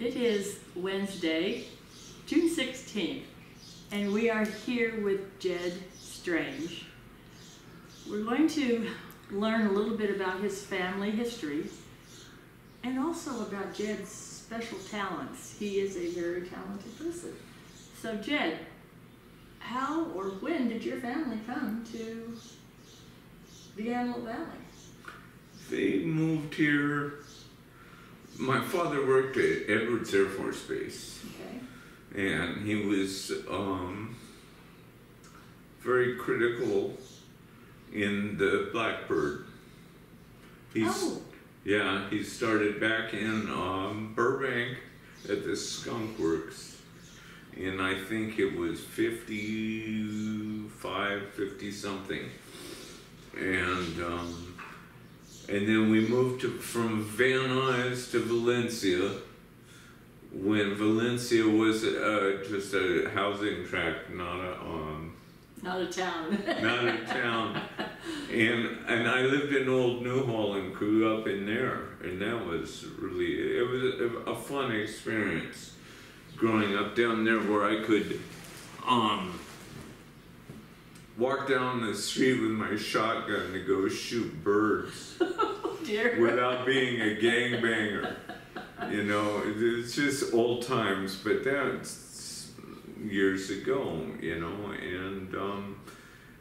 It is Wednesday, June 16th, and we are here with Jed Strange. We're going to learn a little bit about his family history and also about Jed's special talents. He is a very talented person. So, Jed, how or when did your family come to the Antelope Valley? They moved here. My father worked at Edwards Air Force Base, Okay. and he was um, very critical in the Blackbird. He's, Oh, Yeah, he started back in um, Burbank at the Skunk Works. And I think it was 55, 50 something. And um, and then we moved to, from Van Nuys to Valencia when Valencia was uh, just a housing tract, not a um, not a town. not a town. And and I lived in Old Newhall and grew up in there, and that was really it was a, a fun experience growing up down there where I could um walk down the street with my shotgun to go shoot birds oh without being a gangbanger. You know, it's just old times, but that's years ago, you know, and um,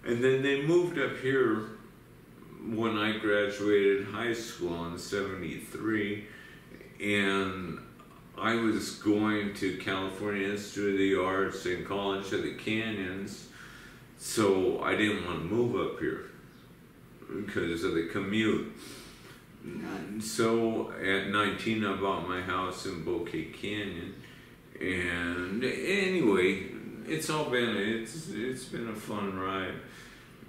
and then they moved up here when I graduated high school in '73, and I was going to California Institute of the Arts and College of the Canyons, so I didn't want to move up here because of the commute. So at 19, I bought my house in Bouquet Canyon, and anyway, it's all been it's it's been a fun ride,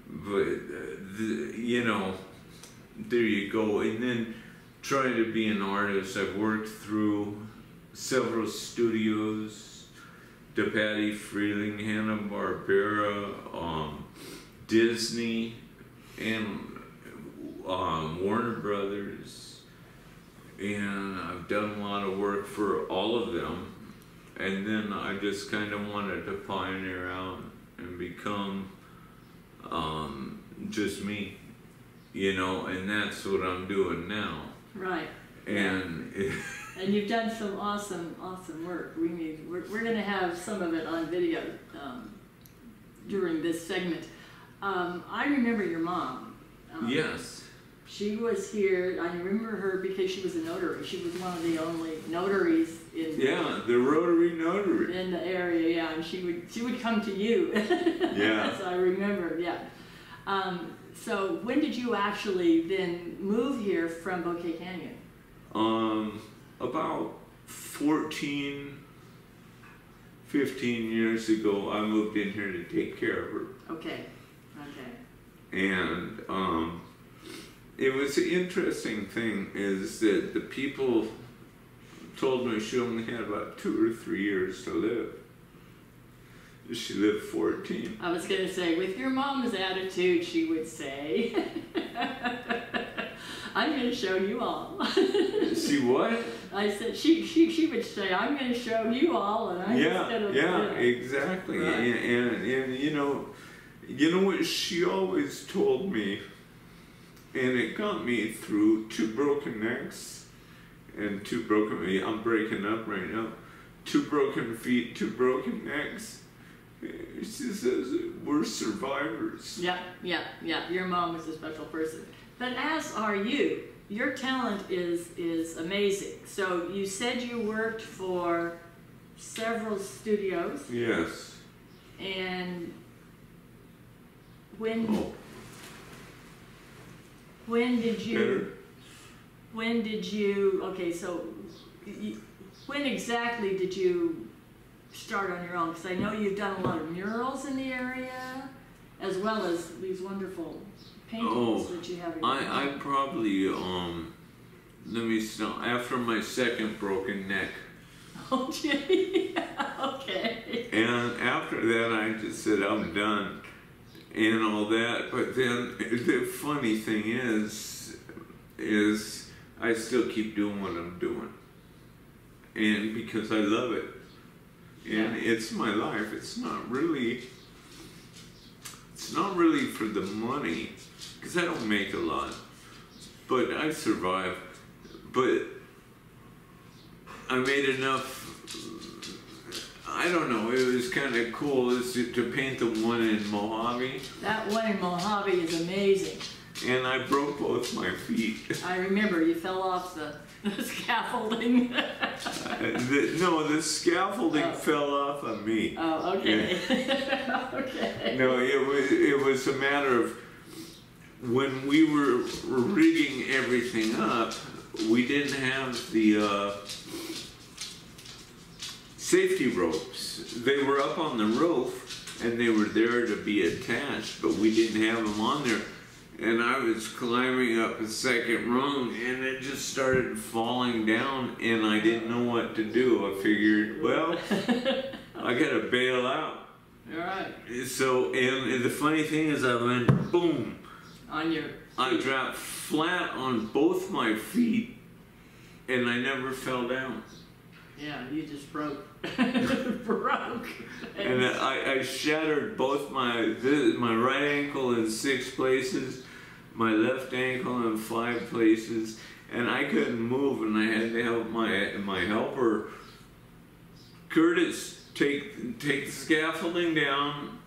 but the, you know, there you go. And then trying to be an artist, I've worked through several studios, DePatie Freleng, Hanna Barbera, um, Disney, and um, Warner Brothers, and I've done a lot of work for all of them. And then I just kind of wanted to pioneer out and become um, just me, you know, and that's what I'm doing now. Right. And And you've done some awesome, awesome work. We need, we're, we're going to have some of it on video um, during this segment. Um, I remember your mom. Um, yes, She was here. I remember her because she was a notary. She was one of the only notaries in yeah, the Rotary Notary. in the area. Yeah, and she would she would come to you. Yeah. so I remember. Yeah. Um, so when did you actually then move here from Bouquet Canyon? Um, about 14, 15 years ago, I moved in here to take care of her. Okay. Okay. And um, it was an interesting thing is that the people told me she only had about two or three years to live. She lived 14. I was going to say, with your mom's attitude, she would say, I'm going to show you all. She what? I said, she, she, she would say, I'm going to show you all. And I yeah, yeah, exactly. Right. And, and and you know, you know what she always told me, and it got me through two broken necks, and two broken. I'm breaking up right now. Two broken feet, two broken necks. She says we're survivors. Yeah, yeah, yeah. Your mom was a special person. But as are you. Your talent is is amazing. So you said you worked for several studios, Yes. and when Oh, when did you better. when did you okay? So you, when exactly did you start on your own? Because I know you've done a lot of murals in the area, as well as these wonderful paintings Oh, you have. I I probably um. Let me stop. After my second broken neck, Okay. okay. And after that, I just said, I'm done and all that. But then the funny thing is, is I still keep doing what I'm doing. and because I love it, and Yeah. it's my life. It's not really. It's not really for the money, because I don't make a lot, but I survive. But I made enough. I don't know. It was kind of cool is to, to paint the one in Mojave, That one in Mojave is amazing. and I broke both my feet. I remember you fell off the, the scaffolding. the, no, the scaffolding Oh. fell off on me. oh, okay. okay. No, it was it was a matter of when we were rigging everything up, we didn't have the uh, safety ropes. They were up on the roof and they were there to be attached, but we didn't have them on there. And I was climbing up a second rung and it just started falling down and I didn't know what to do. I figured, well, I gotta bail out. All right. So, and the funny thing is, I went boom. On your. I dropped flat on both my feet, and I never fell down. Yeah, you just broke. broke. And I, I shattered both my this, my right ankle in six places, my left ankle in five places, and I couldn't move, and I had to help my my helper, Curtis, take take the scaffolding down,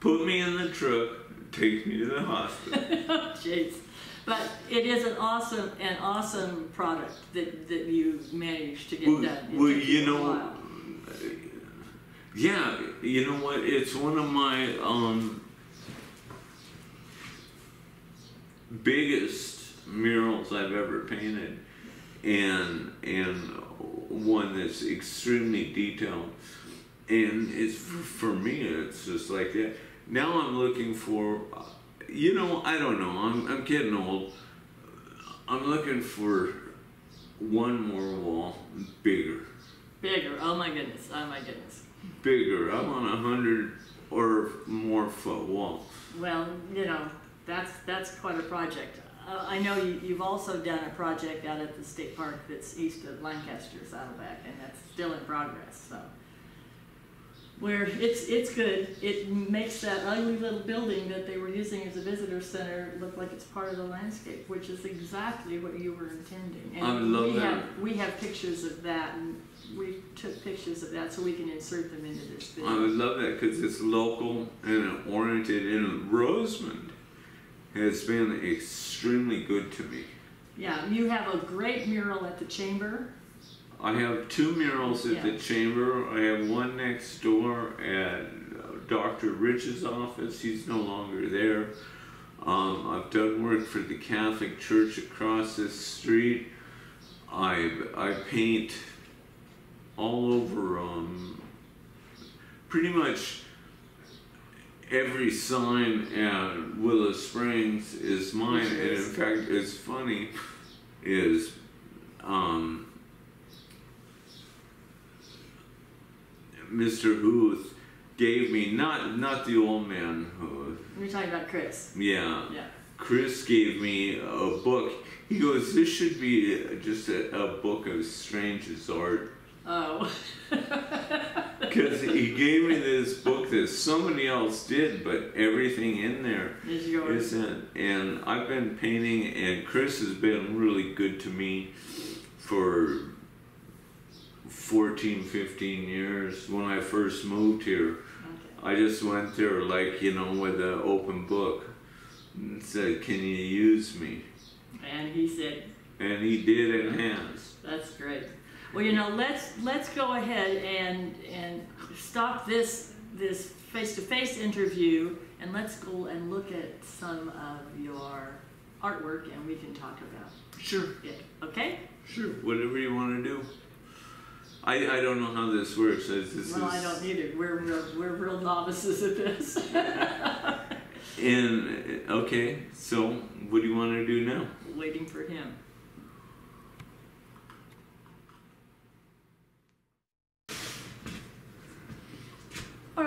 put me in the truck, take me to the hospital. Jeez. But it is an awesome, an awesome product that, that you managed to get Well, done. It well, you know, while. Yeah, you know what? It's one of my um, biggest murals I've ever painted, and and one that's extremely detailed. And it's for me, it's just like that. Now I'm looking for, you know, I don't know. I'm I'm getting old. I'm looking for one more wall, bigger Bigger. Oh my goodness. Oh my goodness. bigger. I want a hundred or more foot wall. Well, you know, that's that's quite a project. Uh, I know you, you've also done a project out at the state park that's east of Lancaster, Saddleback, and that's still in progress. So, where it's it's good. It makes that ugly little building that they were using as a visitor center look like it's part of the landscape, which is exactly what you were intending. And I love we that. have we have pictures of that, and we took pictures of that so we can insert them into this video. I would love that because it's local and oriented, in Rosemond has been extremely good to me. Yeah, you have a great mural at the chamber. I have two murals at the chamber. I have one next door at uh, Dr. Rich's office. He's no longer there. Um, I've done work for the Catholic Church across this street. I I paint all over um, pretty much every sign at Willow Springs is mine. And in fact, it's funny is um, Mr. Huth gave me not not the old man Huth. We're talking about Chris. Yeah, Yeah. Chris gave me a book. He goes, "This should be just a, a book of strangest art." Oh. Because he gave me this book that somebody else did, but everything in there Is yours. isn't. And I've been painting, and Chris has been really good to me for 14, 15 years. When I first moved here. I just went there like, you know, with an open book and said, Can you use me? And he said, And he did and has. "That's great." Well, you know, let's let's go ahead and and stop this this face-to-face interview, and let's go and look at some of your artwork, and we can talk about Sure. it. Okay? Sure. Whatever you want to do. I, I don't know how this works. This, this well, is, I don't either. We're real, we're real novices at this. And, okay, so what do you want to do now? Waiting for him.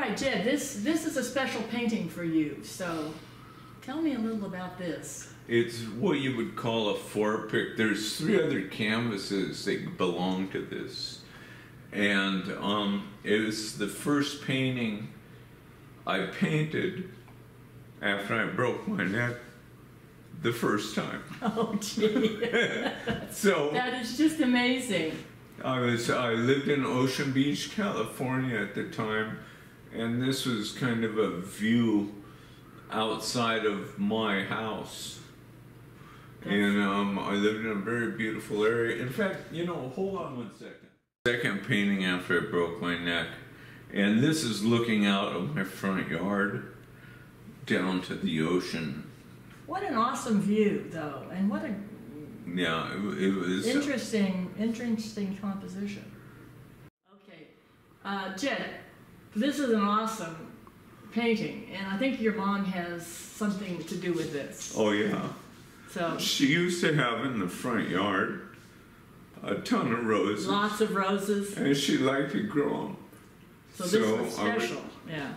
Right, Jed, this, this is a special painting for you, so tell me a little about this. It's what you would call a four pick. There's three other canvases that belong to this and um, it was the first painting I painted after I broke my neck the first time. Oh, gee. So that is just amazing. I was I lived in Ocean Beach, California at the time, and this was kind of a view outside of my house. And um, I lived in a very beautiful area. In fact, you know, hold on one second. Second painting after I broke my neck, and this is looking out of my front yard down to the ocean. What an awesome view, though, and what a Yeah, it, it was. interesting, interesting composition. Okay, uh, Jed, this is an awesome painting, and I think your mom has something to do with this. Oh yeah. So She used to have in the front yard a ton of roses, lots of roses. and she liked to grow them. So this So, was I special. Yeah.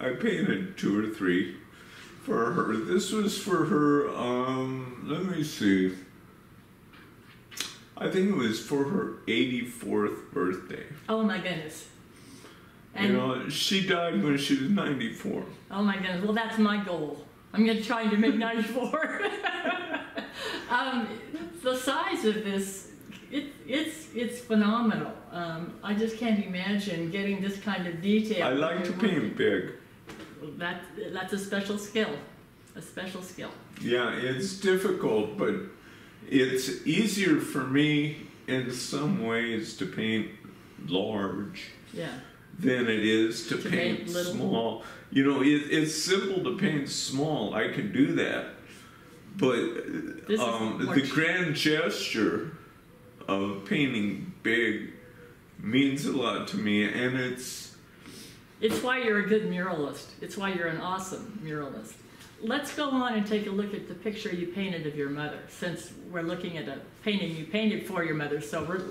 I painted two or three for her. This was for her, um, let me see. I think it was for her 84th birthday. Oh my goodness. You know, she died when she was 94. oh my goodness. Well, that's my goal. I'm gonna try to make 94. um, the size of this, it, it's it's phenomenal. Um, I just can't imagine getting this kind of detail. I like to paint big. That that's a special skill, a special skill. Yeah, it's difficult, but it's easier for me in some ways to paint large Yeah. Than it is to, To paint, paint small. You know, it, it's simple to paint small. I can do that, but um, the grand gesture of painting big means a lot to me, and it's It's why you're a good muralist. It's why you're an awesome muralist. Let's go on and take a look at the picture you painted of your mother, since we're looking at a painting you painted for your mother. So we're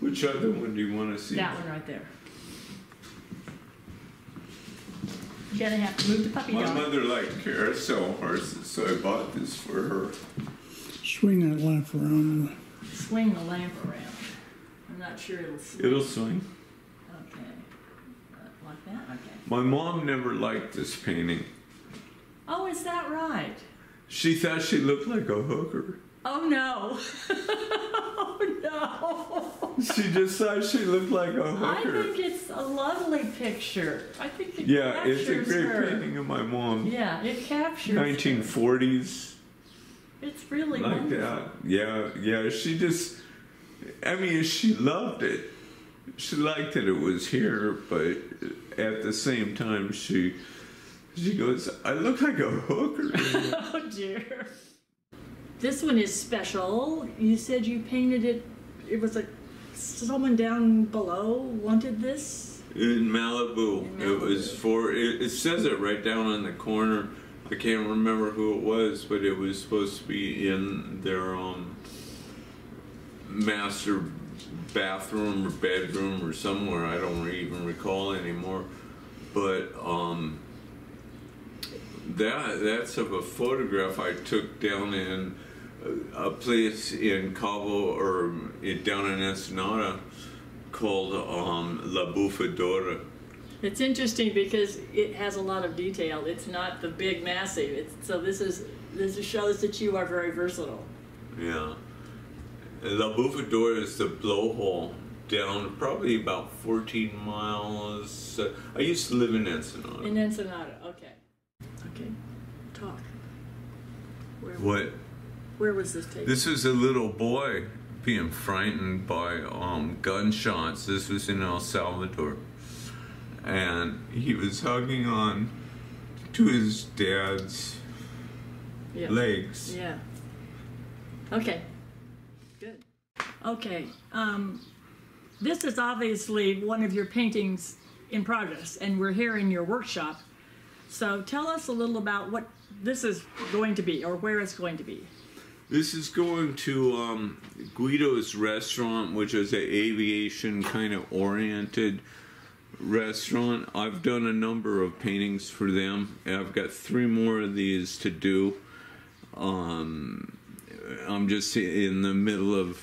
which other one do you want to see? that one right there. You're gonna have to move the puppy My dog. mother liked carousel horses, so I bought this for her. Swing that lamp around. Swing the lamp around. I'm not sure it'll. Swing. It'll swing. Okay. Uh, like that. Okay. My mom never liked this painting. Oh, is that right? She thought she looked like a hooker. Oh no. oh no. She just thought she looked like a hooker. I think it's a lovely picture. I think it Yeah, it's a great her. painting of my mom. Yeah, it captures. her. 1940s, It's really like wonderful. that. Yeah, yeah. She just, I mean, she loved it. She liked that it was here, but at the same time, she, she goes, "I look like a hooker." Oh dear. This one is special. You said you painted it. It was like someone down below wanted this. In Malibu. In It was for, it, it says it right down on the corner. I can't remember who it was, but it was supposed to be in their um, master bathroom or bedroom or somewhere. I don't even recall anymore. But um, that that's of a photograph I took down in a, place in Cabo or down in Ensenada called um, La Bufadora. It's interesting because it has a lot of detail. It's not the big massive. It's, so this is this shows that you are very versatile. Yeah. La Bufadora is the blowhole down probably about 14 miles. Uh, I used to live in Ensenada. In Ensenada. Okay. Okay. Talk. Where, what? Where was this taken? This was a little boy being frightened by um, gunshots. This was in El Salvador. And he was hugging on to his dad's yeah. legs. Yeah. Okay. Good. Okay. Um, this is obviously one of your paintings in progress, and we're here in your workshop. So tell us a little about what this is going to be, or where it's going to be. This is going to um, Guido's restaurant, which is an aviation kind of oriented restaurant. I've done a number of paintings for them. I've got three more of these to do. Um, I'm just in the middle of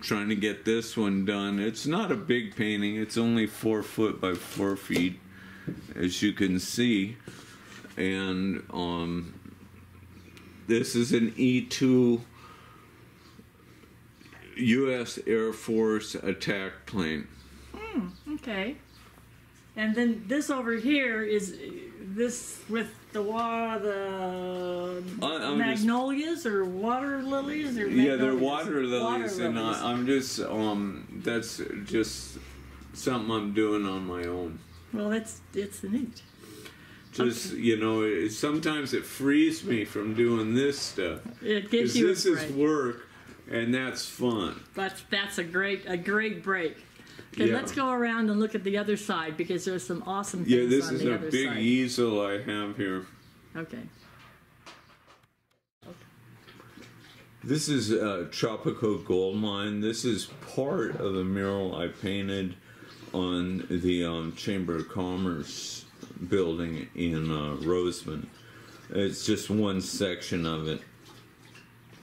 trying to get this one done. It's not a big painting. It's only four foot by four feet, as you can see, and um, this is an E2 U.S. Air Force attack plane. Okay. And then this over here is this with the wa the I- I'm just- magnolias or water lilies or Yeah, they're water lilies, Water and lilies. I, I'm just um, that's just something I'm doing on my own. well, that's it's neat. Just you know, it, sometimes it frees me from doing this stuff. It gives you this is work, and that's fun. That's that's a great a great break. Okay, Yeah. let's go around and look at the other side because there's some awesome things Yeah, this on is a big side. easel I have here. Okay. This is a Tropico Gold Mine. This is part of a mural I painted on the um, Chamber of Commerce building in uh, Rosamond. It's just one section of it.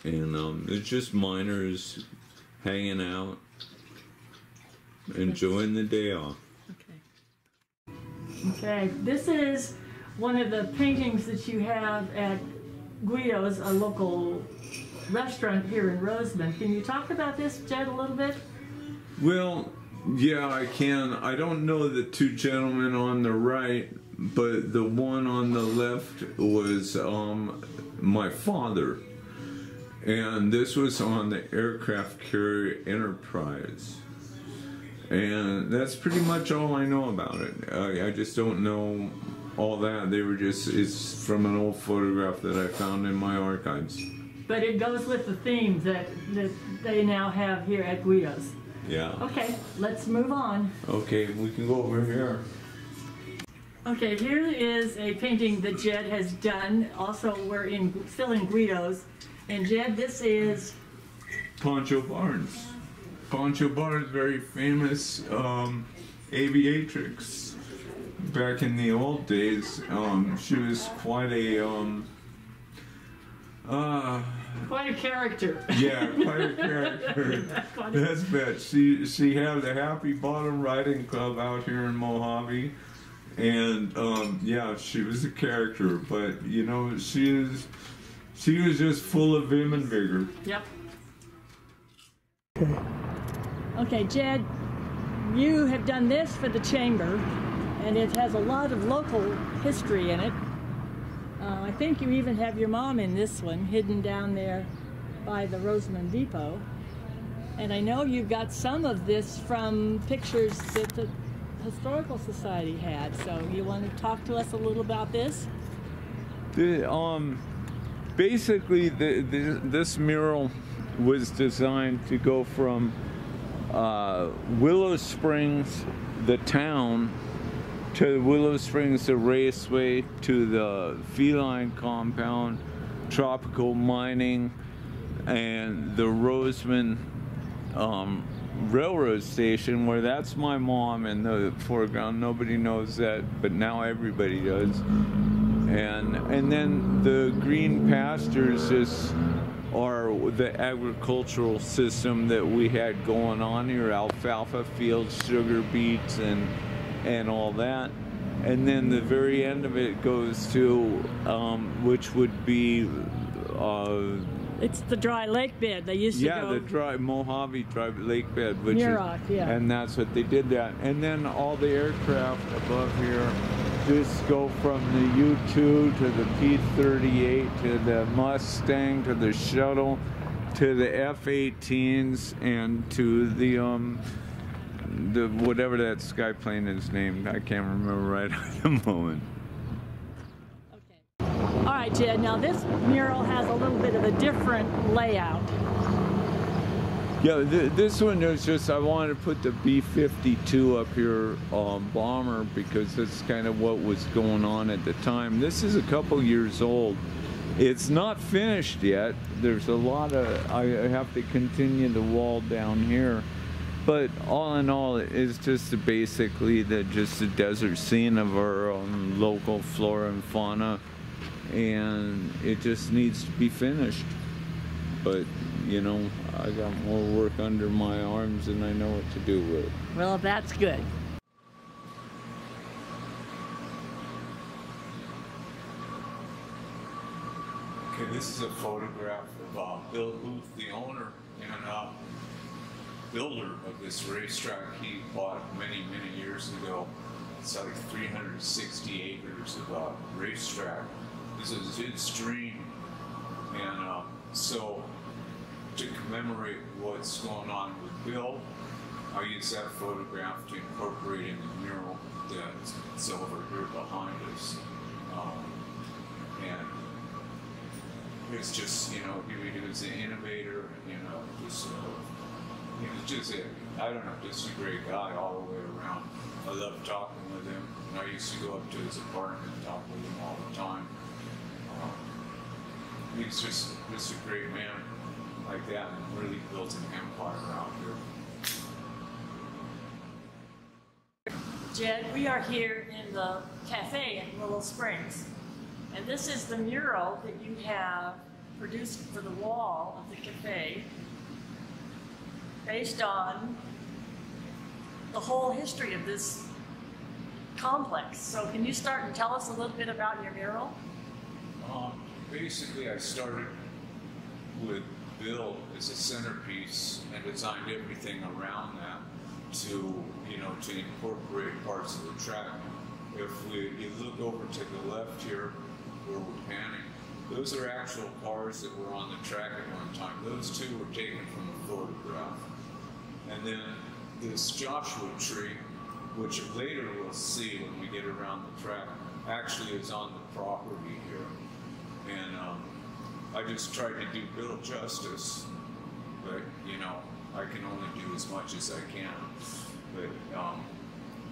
And um, it's just miners hanging out, enjoying the day off. Okay. Okay. This is one of the paintings that you have at Guido's, a local restaurant here in Rosamond. Can you talk about this, Jed, a little bit? Well, yeah, I can. I don't know the two gentlemen on the right, but the one on the left was um, my father. And this was on the aircraft carrier Enterprise. And that's pretty much all I know about it. I, I just don't know all that. They were just, it's from an old photograph that I found in my archives. But it goes with the theme that, that they now have here at Guido's. Yeah. Okay, let's move on. Okay, we can go over here. Okay, here is a painting that Jed has done. Also, we're in still in Guido's. And Jed, this is Pancho Barnes. Pancho Barnes, very famous um, aviatrix. Back in the old days, um, she was quite a um, uh, quite a character. yeah, quite a character. That's bet. She she had the Happy Bottom Riding Club out here in Mojave, and um, yeah, she was a character. But you know, she is she was just full of vim and vigor. Yep. Okay, Okay, Jed, you have done this for the chamber, and it has a lot of local history in it. Uh, I think you even have your mom in this one, hidden down there by the Rosamond Depot. And I know you've got some of this from pictures that the Historical Society had. So you want to talk to us a little about this? The, um, basically, the, the, this mural was designed to go from uh, Willow Springs, the town, to Willow Springs, the raceway, to the feline compound, Tropico mining, and the Rosamond um, railroad station, where that's my mom in the foreground. Nobody knows that, but now everybody does and and then the green pastures just are the agricultural system that we had going on here alfalfa fields sugar beets and and all that and then the very end of it goes to um, which would be uh, It's the dry lake bed. They used to yeah, the dry Mojave dry lake bed, which Muroc, is, yeah. and that's what they did that. And then all the aircraft above here just go from the U-2 to the P-38 to the Mustang to the shuttle to the F-18s and to the um the whatever that sky plane is named. I can't remember right at the moment. All right, Jed. Now this mural has a little bit of a different layout. Yeah, th- this one is just I wanted to put the B-52 up here um, bomber because that's kind of what was going on at the time. This is a couple years old. It's not finished yet. There's a lot of I I have to continue the wall down here, but all in all, it's just basically the just the desert scene of our um, local flora and fauna, and it just needs to be finished. but you know, I got more work under my arms and I know what to do with. Well, that's good. Okay, this is a photograph of uh, Bill Huth, the owner and uh, builder of this racetrack he bought many, many years ago. It's like 360 acres of uh, racetrack. Is his dream. And uh, so, to commemorate what's going on with Bill, I use that photograph to incorporate in the mural that's over here behind us. Um, and it's just you know he, was an innovator you know just uh, he was just a I don't know just a great guy all the way around I love talking with him and I used to go up to his apartment and talk with him all the time um, he's just just a great man like that and really built an empire out here Jed, we are here in the cafe in Willow Springs. And this is the mural that you have produced for the wall of the cafe based on the whole history of this complex. So can you start and tell us a little bit about your mural? Um, basically, I started with Bill as a centerpiece and designed everything around that to, you know, to incorporate parts of the track. If we you look over to the left here, where we're panning, those are actual cars that were on the track at one time. Those two were taken from a photograph. And then this Joshua tree, which later we'll see when we get around the track, actually is on the property here. And um, I just tried to do Bill justice, but you know, I can only do as much as I can. But um,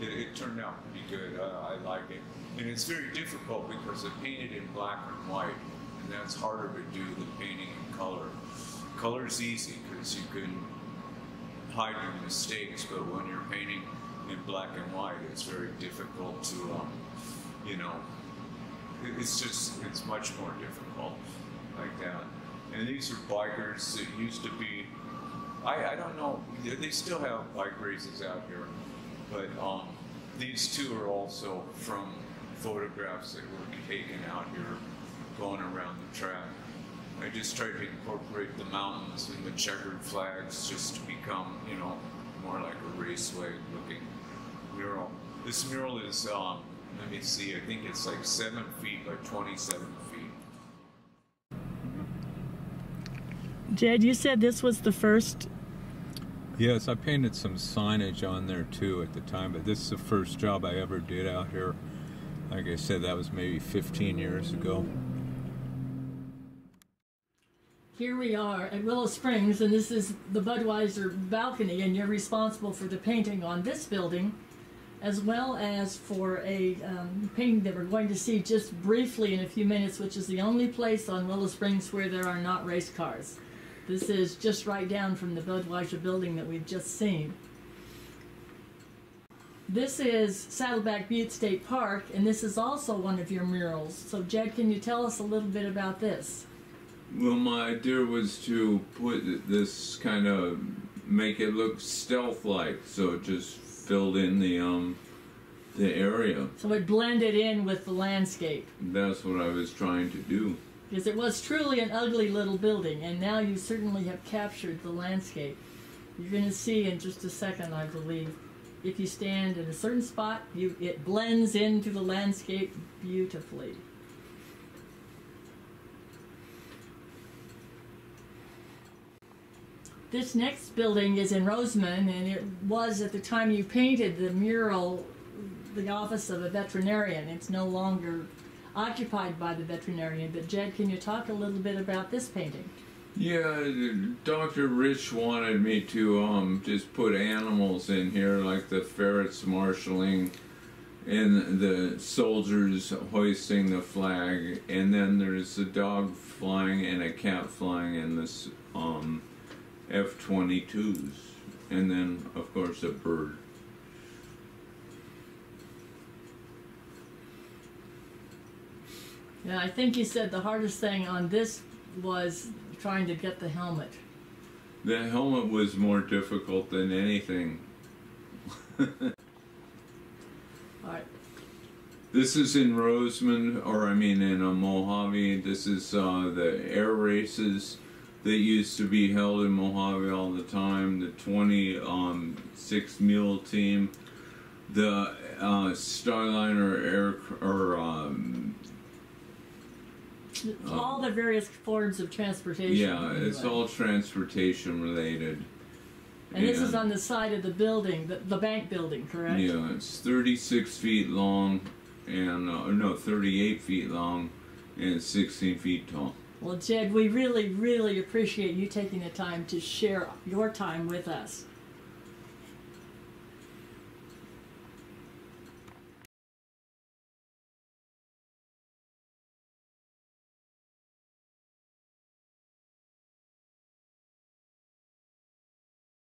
it, it, turned out pretty good. I, I like it. And it's very difficult because I painted in black and white, and that's harder to do than painting in color. Color's easy because you can hide your mistakes, but when you're painting in black and white, it's very difficult to, um, you know, it's just, it's much more difficult like that. And these are bikers that used to be, I, I don't know, they still have bike races out here, but um, these two are also from photographs that were taken out here going around the track. I just tried to incorporate the mountains and the checkered flags just to become, you know, more like a raceway looking mural. This mural is, um, let me see, I think it's like 7 feet by 27 feet. Jed, you said this was the first Yes, I painted some signage on there too at the time, but this is the first job I ever did out here. Like I said, that was maybe 15 years ago. Here we are at Willow Springs, and this is the Budweiser balcony, and you're responsible for the painting on this building, as well as for a um, painting that we're going to see just briefly in a few minutes, which is the only place on Willow Springs where there are not race cars. This is just right down from the Budweiser building that we've just seen. This is Saddleback Butte State Park, and this is also one of your murals. So, Jed, can you tell us a little bit about this? Well, my idea was to put this kind of make it look stealth-like, so it just filled in the um the area. So it blended in with the landscape. That's what I was trying to do. Because it was truly an ugly little building, and now you certainly have captured the landscape. You're going to see in just a second, I believe. If you stand in a certain spot, you it blends into the landscape beautifully. This next building is in Rosamond, and it was at the time you painted the mural, the office of a veterinarian. It's no longer occupied by the veterinarian. But Jed, can you talk a little bit about this painting? Yeah, Dr. Rich wanted me to um, just put animals in here, like the ferrets marshaling and the soldiers hoisting the flag, and then there's a dog flying and a cat flying in this um, F-22s, and then of course a bird. Yeah, I think you said the hardest thing on this was trying to get the helmet? The helmet was more difficult than anything. All right. This is in Rosamond, or I mean in Mojave. This is uh, the air races that used to be held in Mojave all the time. The 26 um, six mule team, the uh, Starliner air or um, all the various forms of transportation. yeah, it's all transportation related. And this is on the side of the building, the, the bank building, correct? Yeah, it's 36 feet long and uh, no, 38 feet long and 16 feet tall. Well, Jed, we really, really appreciate you taking the time to share your time with us.